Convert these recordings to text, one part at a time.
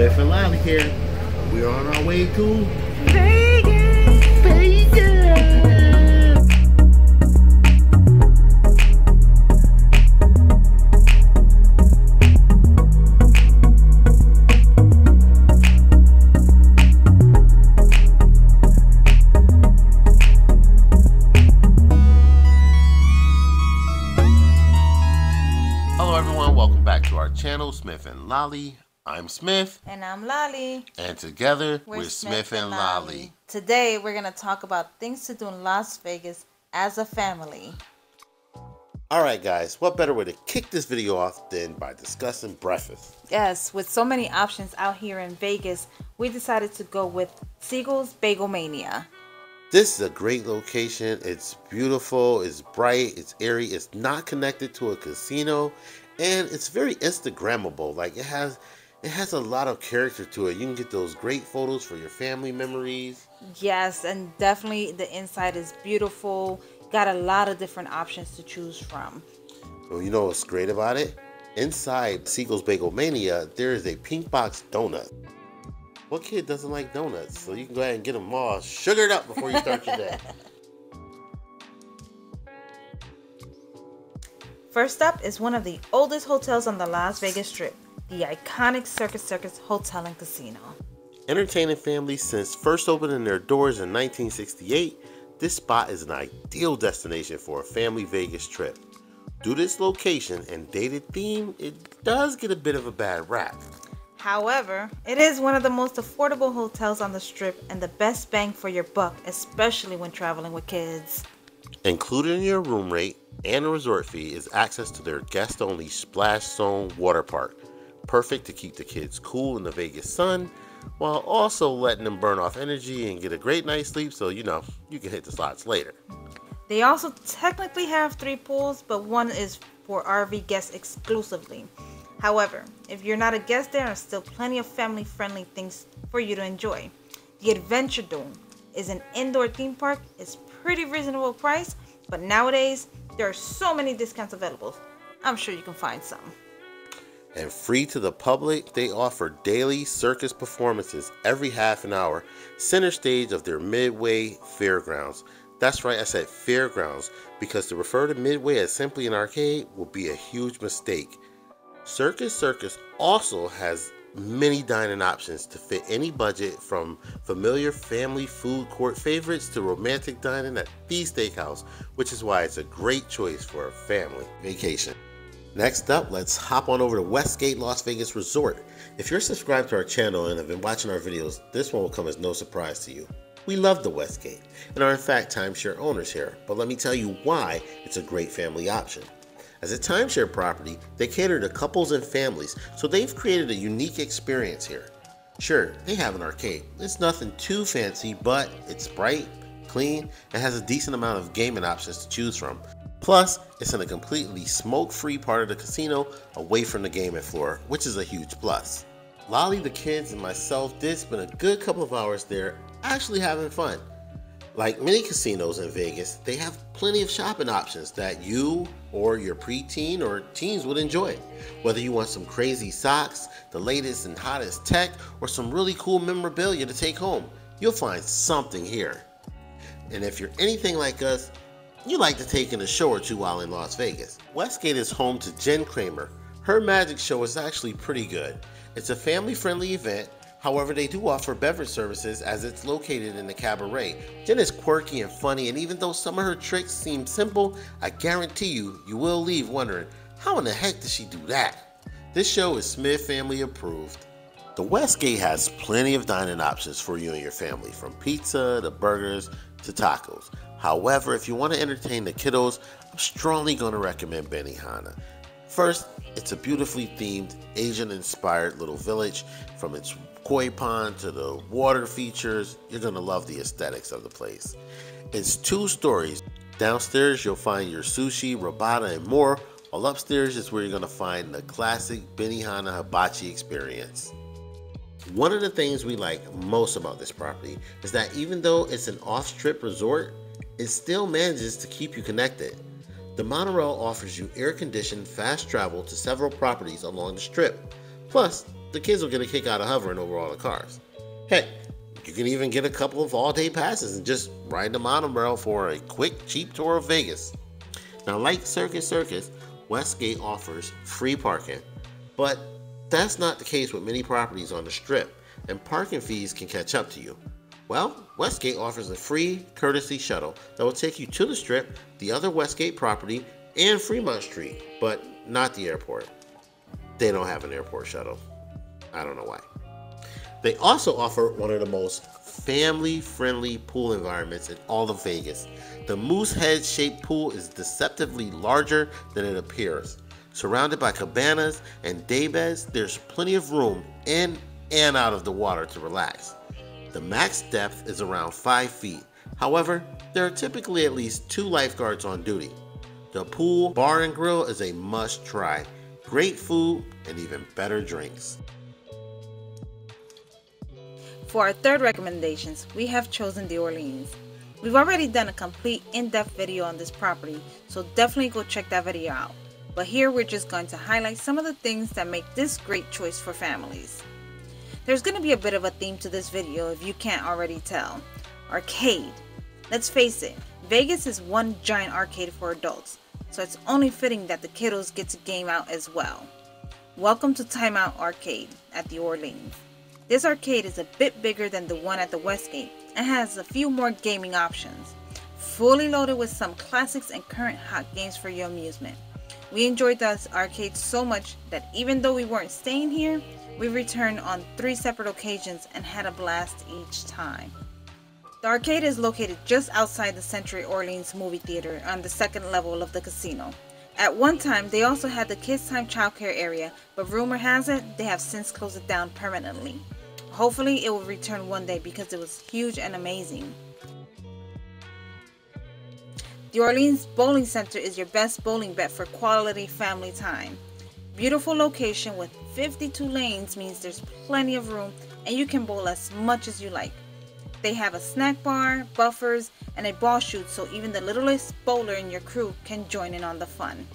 And Laly here. We're on our way to Vegas. Vegas. Hello everyone, welcome back to our channel, Smif and Laly. I'm Smif, And I'm Laly. and together we're, Smif, and Laly. Today we're gonna talk about things to do in Las Vegas as a family. Alright guys, what better way to kick this video off than by discussing breakfast? Yes, with so many options out here in Vegas, we decided to go with Siegel's Bagel Mania. This is a great location. It's beautiful, it's bright, it's airy, it's not connected to a casino, and it's very Instagrammable. Like it has it has a lot of character to it. You can get those great photos for your family memories. Yes, and definitely the inside is beautiful. Got a lot of different options to choose from. Well, you know what's great about it? Inside Siegel's Bagel Mania, there is a pink box donut. What kid doesn't like donuts? So you can go ahead and get them all sugared up before you start your day. First up is one of the oldest hotels on the Las Vegas Strip, the iconic Circus Circus Hotel and Casino. Entertaining families since first opening their doors in 1968, this spot is an ideal destination for a family Vegas trip. Due to its location and dated theme, it does get a bit of a bad rap. However, it is one of the most affordable hotels on the strip and the best bang for your buck, especially when traveling with kids. Included in your room rate and a resort fee is access to their guest only Splash Zone water park. Perfect to keep the kids cool in the Vegas sun while also letting them burn off energy and get a great night's sleep so you know you can hit the slots later. They also technically have three pools, but one is for RV guests exclusively. However, if you're not a guest, there are still plenty of family friendly things for you to enjoy. The Adventure Dome is an indoor theme park. It's pretty reasonable price, but nowadays there are so many discounts available. I'm sure you can find some. And free to the public, they offer daily circus performances every half an hour, center stage of their Midway Fairgrounds. That's right, I said fairgrounds, because to refer to Midway as simply an arcade would be a huge mistake. Circus Circus also has many dining options to fit any budget from familiar family food court favorites to romantic dining at the steakhouse, which is why it's a great choice for a family vacation. Next up, let's hop on over to Westgate Las Vegas Resort. If you're subscribed to our channel and have been watching our videos, this one will come as no surprise to you. We love the Westgate and are in fact timeshare owners here, but let me tell you why it's a great family option. As a timeshare property, they cater to couples and families, so they've created a unique experience here. Sure, they have an arcade. It's nothing too fancy, but it's bright, clean, and has a decent amount of gaming options to choose from. Plus, it's in a completely smoke-free part of the casino away from the gaming floor, which is a huge plus. Laly, the kids, and myself did spend a good couple of hours there actually having fun. Like many casinos in Vegas, they have plenty of shopping options that you or your preteen or teens would enjoy. Whether you want some crazy socks, the latest and hottest tech, or some really cool memorabilia to take home, you'll find something here. And if you're anything like us, you like to take in a show or two while in Las Vegas. Westgate is home to Jen Kramer. Her magic show is actually pretty good. It's a family friendly event However, they do offer beverage services as it's located in the cabaret. Jen is quirky and funny, and even though some of her tricks seem simple, I guarantee you, you will leave wondering, how in the heck did she do that? This show is Smith family approved. The Westgate has plenty of dining options for you and your family, from pizza to burgers to tacos. However, if you want to entertain the kiddos, I'm strongly going to recommend Benihana. First, it's a beautifully themed Asian inspired little village from its koi pond to the water features. You're going to love the aesthetics of the place. It's two stories. Downstairs, you'll find your sushi, robata, and more, while upstairs is where you're going to find the classic Benihana hibachi experience. One of the things we like most about this property is that even though it's an off strip resort, it still manages to keep you connected. The monorail offers you air conditioned fast travel to several properties along the strip. Plus, the kids will get a kick out of hovering over all the cars. Heck, you can even get a couple of all day passes and just ride the monorail for a quick, cheap tour of Vegas. Now, like Circus Circus, Westgate offers free parking, but that's not the case with many properties on the strip, and parking fees can catch up to you. Well, Westgate offers a free courtesy shuttle that will take you to the strip, the other Westgate property, and Fremont Street, but not the airport. They don't have an airport shuttle. I don't know why. They also offer one of the most family friendly pool environments in all of Vegas. The moose head shaped pool is deceptively larger than it appears. Surrounded by cabanas and day beds, there's plenty of room in and out of the water to relax. The max depth is around 5 feet. However, there are typically at least two lifeguards on duty. The pool, bar, and grill is a must try. Great food and even better drinks. For our third recommendations, we have chosen the Orleans. We've already done a complete in-depth video on this property, so definitely go check that video out. But here we're just going to highlight some of the things that make this great choice for families. There's going to be a bit of a theme to this video if you can't already tell. Arcade. Let's face it, Vegas is one giant arcade for adults, so it's only fitting that the kiddos get to game out as well. Welcome to Timeout Arcade at the Orleans. This arcade is a bit bigger than the one at the Westgate and has a few more gaming options. Fully loaded with some classics and current hot games for your amusement. We enjoyed this arcade so much that even though we weren't staying here, we returned on three separate occasions and had a blast each time. The arcade is located just outside the Century Orleans movie theater on the second level of the casino. At one time, they also had the Kids Time childcare area, but rumor has it they have since closed it down permanently. Hopefully, it will return one day because it was huge and amazing. The Orleans Bowling Center is your best bowling bet for quality family time. Beautiful location with 52 lanes means there's plenty of room and you can bowl as much as you like. They have a snack bar, buffers, and a ball chute so even the littlest bowler in your crew can join in on the fun.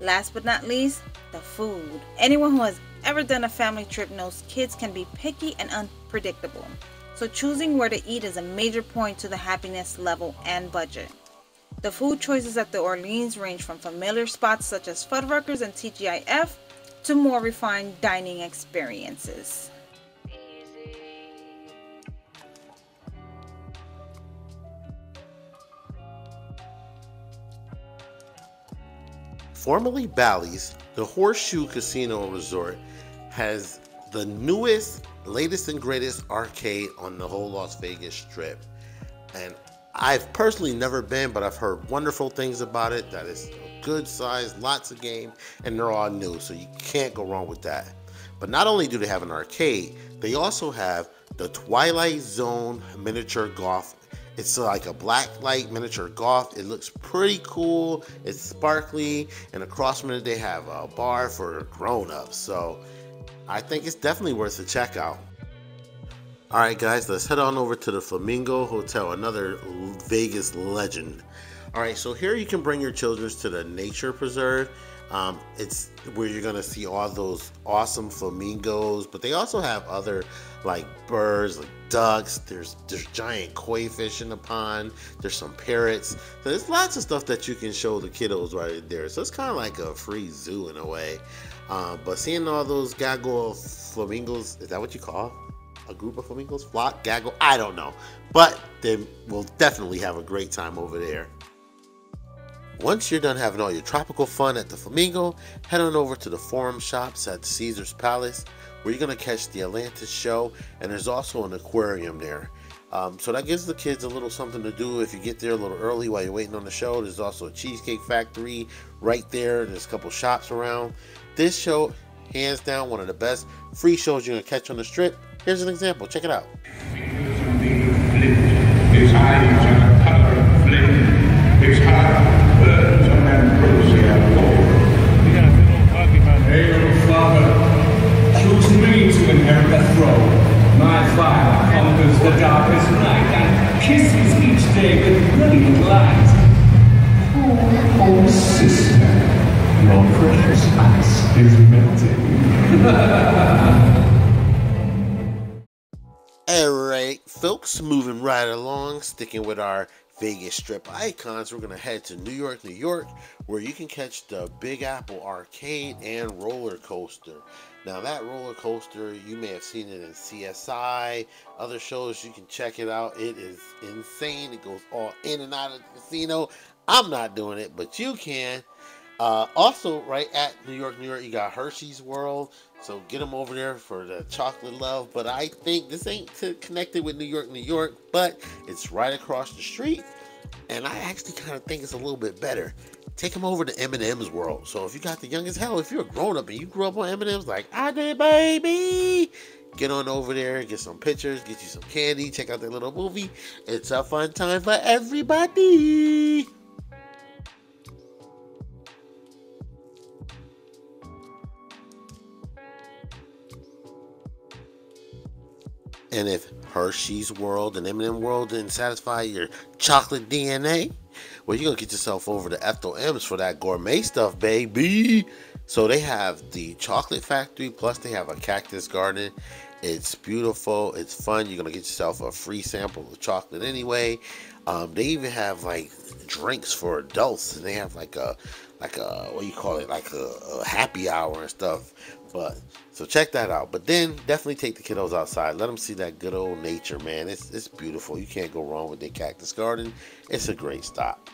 Last but not least, the food. Anyone who has ever done a family trip knows kids can be picky and unpredictable. So choosing where to eat is a major point to the happiness level and budget. The food choices at the Orleans range from familiar spots such as Fuddruckers and TGIF to more refined dining experiences. Formerly Bally's, the Horseshoe Casino Resort has the newest, latest, and greatest arcade on the whole Las Vegas Strip. And I've personally never been, but I've heard wonderful things about it. That is a good size, lots of game, and they're all new, so you can't go wrong with that. But not only do they have an arcade, they also have the Twilight Zone miniature golf it's like a black light miniature golf. It looks pretty cool. It's sparkly, and across from it they have a bar for grown-ups. So I think it's definitely worth a check out. All right, guys, let's head on over to the Flamingo Hotel, another Vegas legend. All right, so here you can bring your children to the nature preserve. Um, it's where you're gonna see all those awesome flamingos, but they also have other like birds, like ducks. There's there's giant koi fish in the pond. There's some parrots. So there's lots of stuff that you can show the kiddos right there. So it's kind of like a free zoo in a way. Uh, but seeing all those gaggle flamingos, is that what you call a group of flamingos? Flock, gaggle? I don't know. But they will definitely have a great time over there. Once you're done having all your tropical fun at the Flamingo, head on over to the Forum Shops at Caesar's Palace, where you're going to catch the Atlantis show, and there's also an aquarium there. Um, so that gives the kids a little something to do if you get there a little early while you're waiting on the show. There's also a Cheesecake Factory right there. There's a couple shops around. This show, hands down, one of the best free shows you're to catch on the strip. Here's an example. Check it out. Sticking with our Vegas Strip icons, we're going to head to New York, New York, where you can catch the Big Apple Arcade and roller coaster. Now, that roller coaster, you may have seen it in CSI, other shows, you can check it out. It is insane. It goes all in and out of the casino. I'm not doing it, but you can. Uh, also, right at New York, New York, you got Hershey's World. So get them over there for the chocolate love. But I think this ain't connected with New York, New York, but it's right across the street. And I actually kind of think it's a little bit better. Take them over to M&M's World. So if you got the youngest hell, if you're a grown up and you grew up on M&M's like I did, baby, get on over there, get some pictures, get you some candy, check out their little movie. It's a fun time for everybody. And if Hershey's World and M&M World didn't satisfy your chocolate DNA, well, you're going to get yourself over to Ethel M's for that gourmet stuff, baby. So they have the chocolate factory, plus they have a cactus garden. It's beautiful. It's fun. You're going to get yourself a free sample of chocolate anyway. Um, they even have like drinks for adults, and they have like a like a what do you call it like a, a, happy hour and stuff but so check that out but then definitely take the kiddos outside let them see that good old nature man it's, it's beautiful you can't go wrong with the cactus garden it's a great stop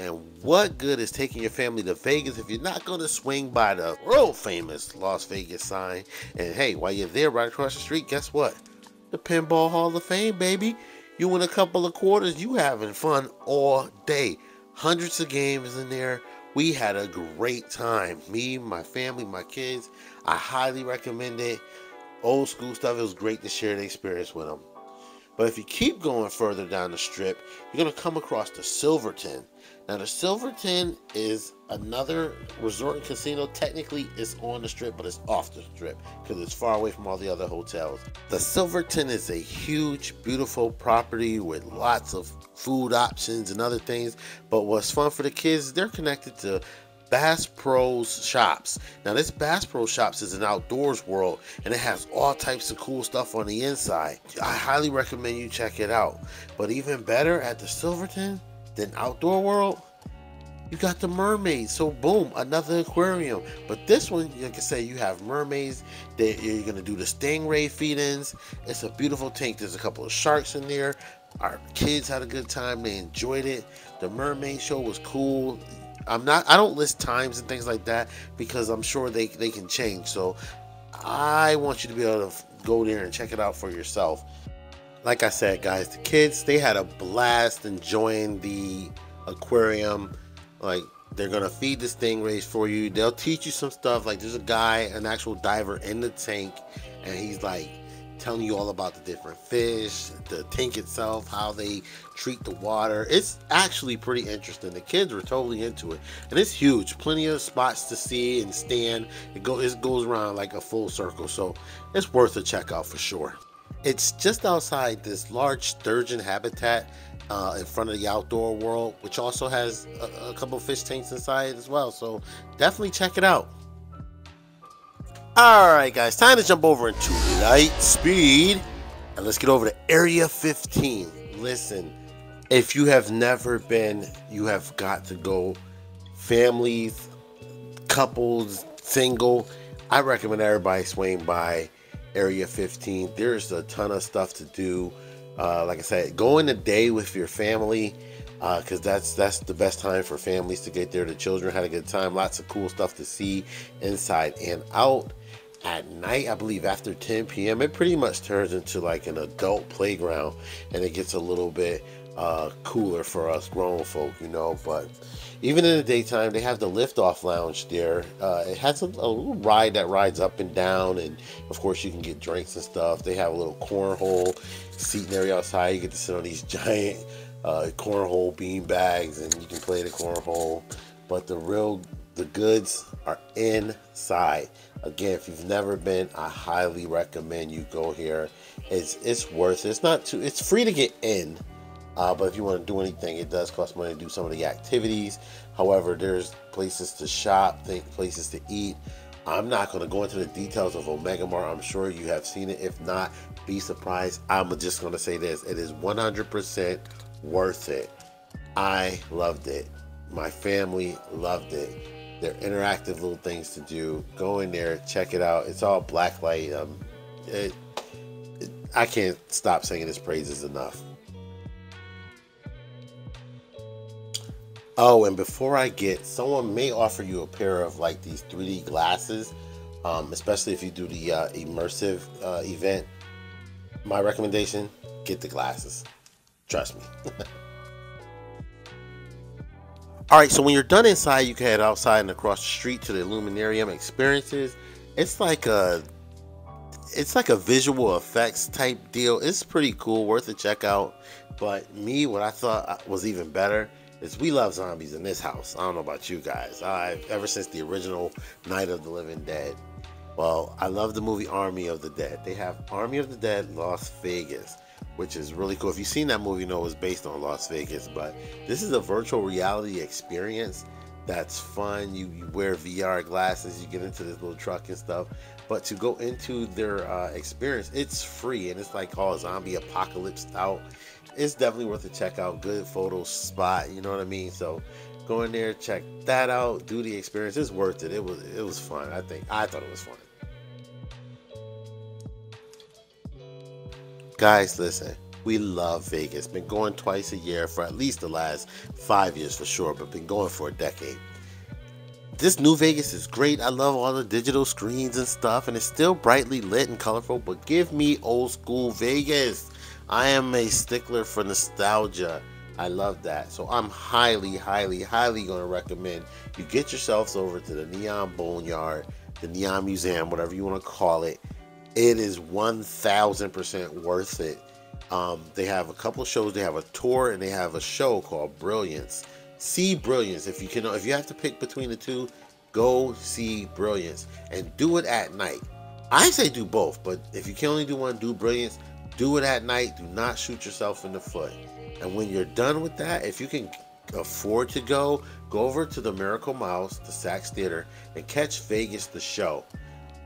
and what good is taking your family to Vegas if you're not going to swing by the world famous Las Vegas sign? And hey, while you're there right across the street, guess what? The Pinball Hall of Fame, baby. You win a couple of quarters, you having fun all day hundreds of games in there. We had a great time. Me, my family, my kids. I highly recommend it. Old school stuff. It was great to share the experience with them. But if you keep going further down the strip, you're going to come across the Silverton. Now, the Silverton is another resort and casino. Technically, it's on the strip, but it's off the strip because it's far away from all the other hotels. The Silverton is a huge, beautiful property with lots of food options and other things. But what's fun for the kids, they're connected to Bass Pro's shops. Now, this Bass Pro shops is an outdoors world and it has all types of cool stuff on the inside. I highly recommend you check it out. But even better at the Silverton, than outdoor world, you got the mermaids. So boom, another aquarium. But this one, like I say, you have mermaids. That you're gonna do the stingray feedings. It's a beautiful tank. There's a couple of sharks in there. Our kids had a good time. They enjoyed it. The mermaid show was cool. I'm not. I don't list times and things like that because I'm sure they they can change. So I want you to be able to go there and check it out for yourself like I said, guys, the kids they had a blast enjoying the aquarium. Like they're gonna feed the stingrays for you. They'll teach you some stuff. Like there's a guy, an actual diver in the tank, and he's like telling you all about the different fish, the tank itself, how they treat the water. It's actually pretty interesting. The kids were totally into it, and it's huge. Plenty of spots to see and stand. It go it goes around like a full circle, so it's worth a check out for sure. It's just outside this large sturgeon habitat uh, in front of the outdoor world, which also has a, a couple fish tanks inside as well. So definitely check it out. All right, guys, time to jump over into light speed and let's get over to Area 15. Listen, if you have never been, you have got to go. Families, couples, single. I recommend everybody swing by Area 15. There's a ton of stuff to do. Uh, like I said, go in the day with your family because uh, that's that's the best time for families to get there. The children had a good time. Lots of cool stuff to see inside and out. At night, I believe after 10 p.m., it pretty much turns into like an adult playground, and it gets a little bit uh, cooler for us grown folk, you know. But even in the daytime, they have the liftoff lounge there. Uh, it has a, a, little ride that rides up and down, and of course, you can get drinks and stuff. They have a little cornhole seating area outside. You get to sit on these giant uh, cornhole bean bags, and you can play the cornhole. But the real the goods are inside. Again, if you've never been, I highly recommend you go here. It's it's worth it. It's not too. It's free to get in Uh, but if you want to do anything, it does cost money to do some of the activities. However, there's places to shop, places to eat. I'm not going to go into the details of Omega Mart. I'm sure you have seen it. If not, be surprised. I'm just going to say this: it is 100% worth it. I loved it. My family loved it. They're interactive little things to do. Go in there, check it out. It's all blacklight. Um, it, it, I can't stop singing its praises enough. Oh, and before I get, someone may offer you a pair of like these 3D glasses, um, especially if you do the uh, immersive uh, event. My recommendation: get the glasses. Trust me. All right, so when you're done inside, you can head outside and across the street to the Illuminarium experiences. It's like a it's like a visual effects type deal. It's pretty cool, worth a check out. But me, what I thought uh, was even better is we love zombies in this house. I don't know about you guys. I ever since the original Night of the Living Dead. Well, I love the movie Army of the Dead. They have Army of the Dead Las Vegas which is really cool. If you've seen that movie, you know it was based on Las Vegas, but this is a virtual reality experience that's fun. You, you wear VR glasses, you get into this little truck and stuff. But to go into their uh, experience, it's free and it's like all zombie apocalypse out. It's definitely worth a check out. Good photo spot, you know what I mean? So go in there, check that out, do the experience. It's worth it. It was it was fun. I think I thought it was fun. Guys, listen, we love Vegas. Been going twice a year for at least the last five years for sure, but been going for a decade. This new Vegas is great. I love all the digital screens and stuff, and it's still brightly lit and colorful, but give me old school Vegas. I am a stickler for nostalgia. I love that. So I'm highly, highly, highly going to recommend you get yourselves over to the Neon Boneyard, the Neon Museum, whatever you want to call it it is 1000% worth it. Um, they have a couple shows. They have a tour and they have a show called Brilliance. See Brilliance. If you can, if you have to pick between the two, go see Brilliance and do it at night. I say do both, but if you can only do one, do Brilliance. Do it at night. Do not shoot yourself in the foot. And when you're done with that, if you can afford to go, go over to the Miracle Mouse, the Saxe Theater, and catch Vegas the show.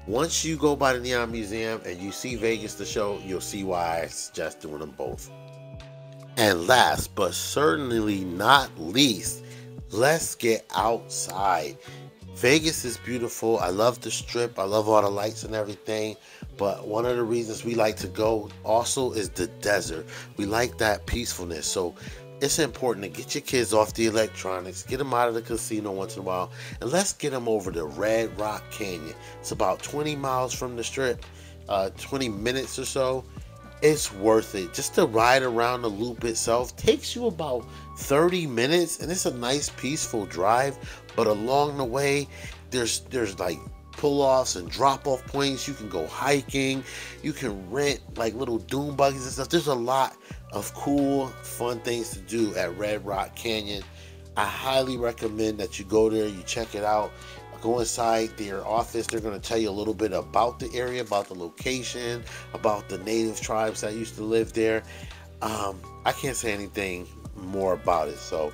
Once you go by the Neon Museum and you see Vegas the show, you'll see why I suggest doing them both. And last but certainly not least, let's get outside. Vegas is beautiful. I love the strip. I love all the lights and everything. But one of the reasons we like to go also is the desert. We like that peacefulness. So it's important to get your kids off the electronics, get them out of the casino once in a while, and let's get them over to Red Rock Canyon. It's about 20 miles from the strip, uh, 20 minutes or so. It's worth it. Just to ride around the loop itself takes you about 30 minutes, and it's a nice, peaceful drive. But along the way, there's there's like pull-offs and drop-off points. You can go hiking. You can rent like little dune buggies and stuff. There's a lot of cool, fun things to do at Red Rock Canyon. I highly recommend that you go there, you check it out. Go inside their office. They're going to tell you a little bit about the area, about the location, about the native tribes that used to live there. Um, I can't say anything more about it. So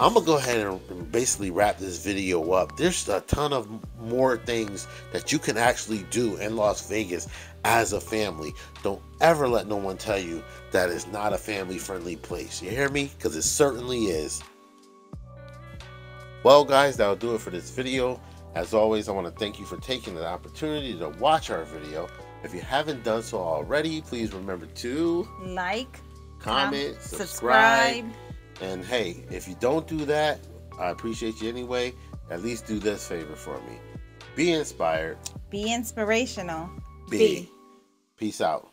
I'm gonna go ahead and basically wrap this video up. There's a ton of more things that you can actually do in Las Vegas as a family. Don't ever let no one tell you that it's not a family friendly place. You hear me? Because it certainly is. Well, guys, that'll do it for this video. As always, I want to thank you for taking the opportunity to watch our video. If you haven't done so already, please remember to like, comment, subscribe. subscribe and hey, if you don't do that, I appreciate you anyway. At least do this favor for me. Be inspired. Be inspirational. Be. Be. Peace out.